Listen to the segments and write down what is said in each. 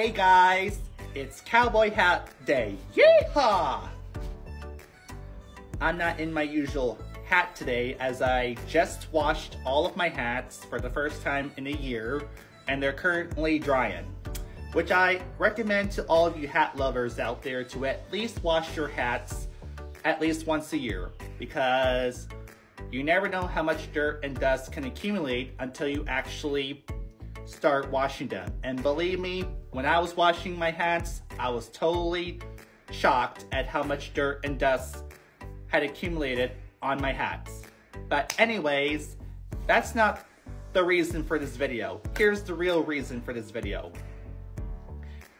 Hey guys, it's Cowboy Hat Day. Yeehaw! I'm not in my usual hat today as I just washed all of my hats for the first time in a year and they're currently drying. Which I recommend to all of you hat lovers out there to at least wash your hats at least once a year because you never know how much dirt and dust can accumulate until you actually start washing them. And believe me, when I was washing my hats, I was totally shocked at how much dirt and dust had accumulated on my hats. But anyways, that's not the reason for this video. Here's the real reason for this video.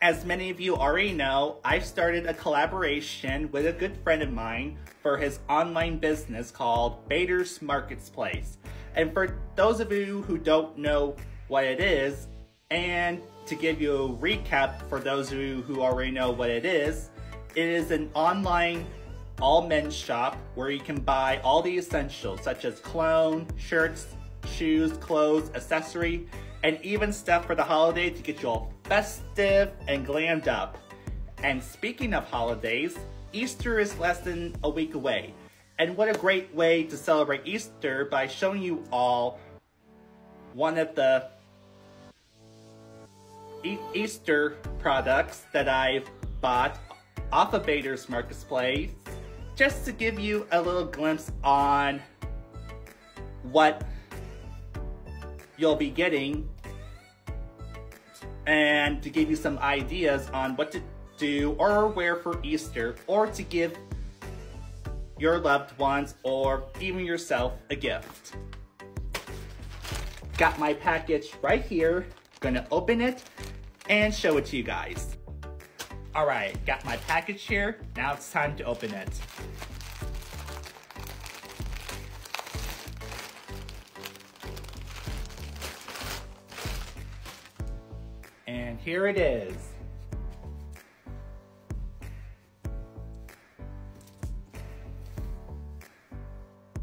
As many of you already know, I've started a collaboration with a good friend of mine for his online business called Bader's Marketplace. And for those of you who don't know what it is, and to give you a recap for those of you who already know what it is, it is an online all men's shop where you can buy all the essentials such as cologne, shirts, shoes, clothes, accessory, and even stuff for the holiday to get you all festive and glammed up. And speaking of holidays, Easter is less than a week away. And what a great way to celebrate Easter by showing you all one of the Easter products that I've bought off of Bader's Marketplace just to give you a little glimpse on what you'll be getting and to give you some ideas on what to do or wear for Easter or to give your loved ones or even yourself a gift. Got my package right here. Gonna open it and show it to you guys. All right, got my package here. Now it's time to open it. And here it is.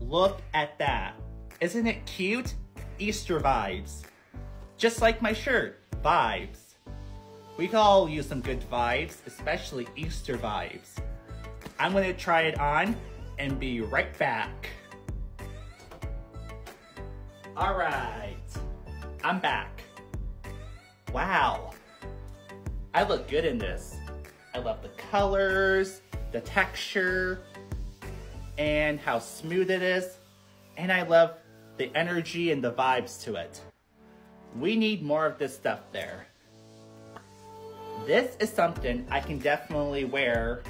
Look at that. Isn't it cute? Easter vibes. Just like my shirt, vibes. We can all use some good vibes, especially Easter vibes. I'm gonna try it on and be right back. All right, I'm back. Wow, I look good in this. I love the colors, the texture, and how smooth it is. And I love the energy and the vibes to it. We need more of this stuff there. This is something I can definitely wear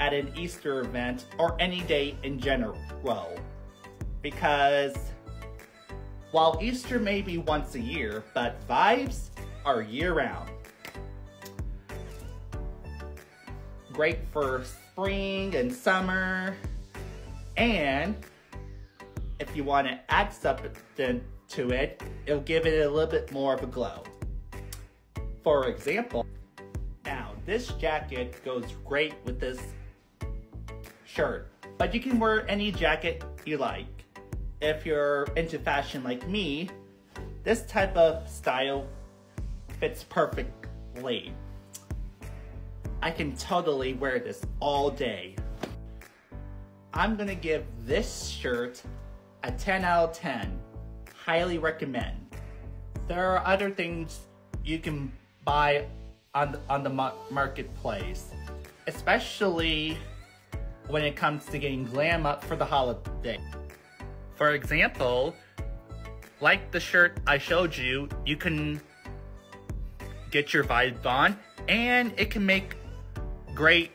at an Easter event or any day in general. Because while Easter may be once a year, but vibes are year round. Great for spring and summer. And if you want to add something to it, it'll give it a little bit more of a glow. For example, now this jacket goes great with this shirt, but you can wear any jacket you like. If you're into fashion like me, this type of style fits perfectly. I can totally wear this all day. I'm gonna give this shirt a 10 out of 10. Highly recommend. There are other things you can buy on the, on the marketplace, especially when it comes to getting glam up for the holiday. For example, like the shirt I showed you, you can get your vibe on and it can make great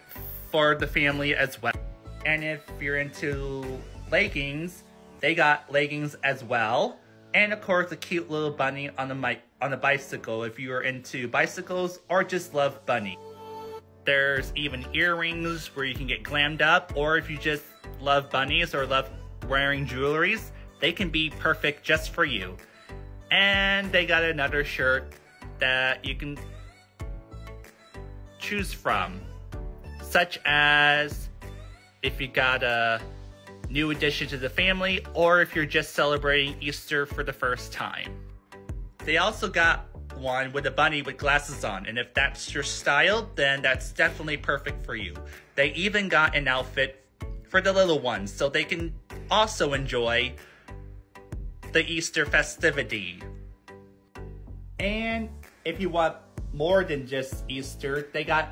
for the family as well. And if you're into leggings, they got leggings as well. And of course, a cute little bunny on the mic on a bicycle if you are into bicycles or just love bunny. There's even earrings where you can get glammed up, or if you just love bunnies or love wearing jewelries, they can be perfect just for you. And they got another shirt that you can choose from, such as if you got a new addition to the family, or if you're just celebrating Easter for the first time. They also got one with a bunny with glasses on. And if that's your style, then that's definitely perfect for you. They even got an outfit for the little ones so they can also enjoy the Easter festivity. And if you want more than just Easter, they got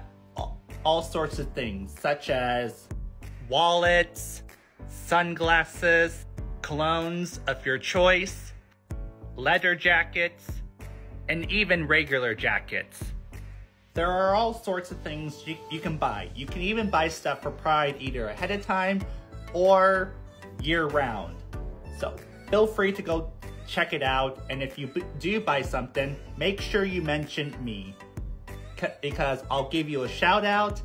all sorts of things, such as wallets, sunglasses, colognes of your choice, leather jackets, and even regular jackets. There are all sorts of things you, you can buy. You can even buy stuff for Pride either ahead of time or year round. So feel free to go check it out. And if you do buy something, make sure you mention me because I'll give you a shout out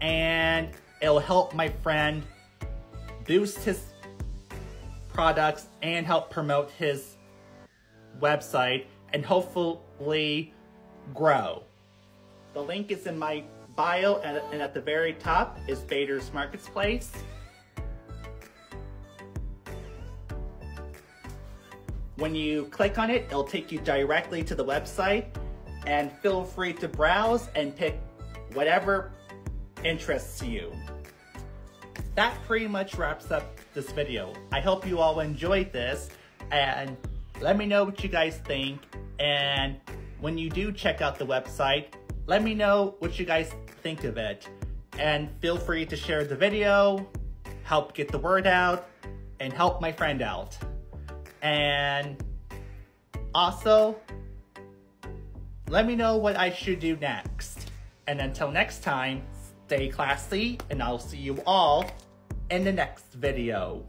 and it'll help my friend boost his products and help promote his website and hopefully grow. The link is in my bio and at the very top is Bader's Marketplace. When you click on it, it'll take you directly to the website and feel free to browse and pick whatever interests you. That pretty much wraps up this video. I hope you all enjoyed this and let me know what you guys think and when you do check out the website, let me know what you guys think of it. And feel free to share the video, help get the word out, and help my friend out. And also, let me know what I should do next. And until next time, stay classy, and I'll see you all in the next video.